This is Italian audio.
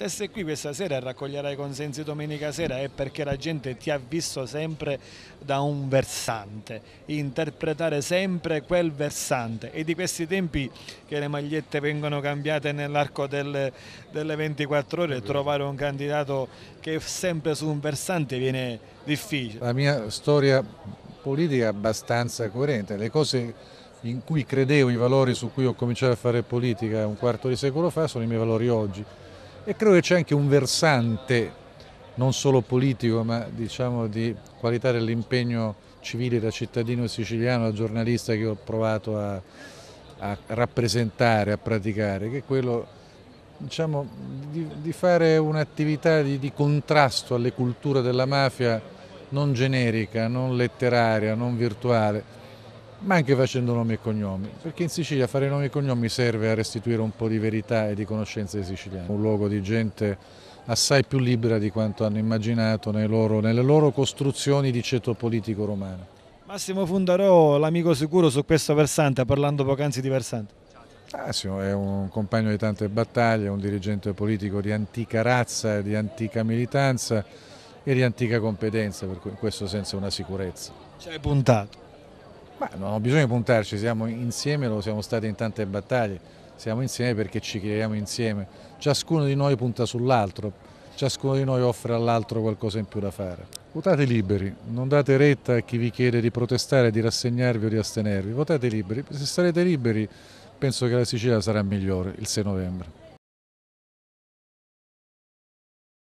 Se sei qui questa sera e raccoglierai consensi domenica sera è perché la gente ti ha visto sempre da un versante, interpretare sempre quel versante. E di questi tempi che le magliette vengono cambiate nell'arco delle, delle 24 ore trovare un candidato che è sempre su un versante viene difficile. La mia storia politica è abbastanza coerente, le cose in cui credevo, i valori su cui ho cominciato a fare politica un quarto di secolo fa sono i miei valori oggi e credo che c'è anche un versante non solo politico ma diciamo di qualità dell'impegno civile da cittadino siciliano, da giornalista che ho provato a, a rappresentare, a praticare, che è quello diciamo, di, di, fare un'attività di, di contrasto alle culture della mafia non generica, non letteraria, non virtuale, ma anche facendo nomi e cognomi, perché in Sicilia fare nomi e cognomi serve a restituire un po' di verità e di conoscenza dei siciliani, un luogo di gente assai più libera di quanto hanno immaginato loro, nelle loro costruzioni di ceto politico romano. Massimo Fundarò, l'amico sicuro su questo versante, parlando poc'anzi di versante. Massimo è un compagno di tante battaglie, un dirigente politico di antica razza, di antica militanza e di antica competenza, per cui in questo senso è una sicurezza. Ci hai puntato? Ma non ho bisogno di puntarci, siamo insieme, lo siamo stati in tante battaglie, siamo insieme perché ci chiediamo insieme. Ciascuno di noi punta sull'altro, ciascuno di noi offre all'altro qualcosa in più da fare. Votate liberi, non date retta a chi vi chiede di protestare, di rassegnarvi o di astenervi, votate liberi, se sarete liberi penso che la Sicilia sarà migliore il 6 novembre.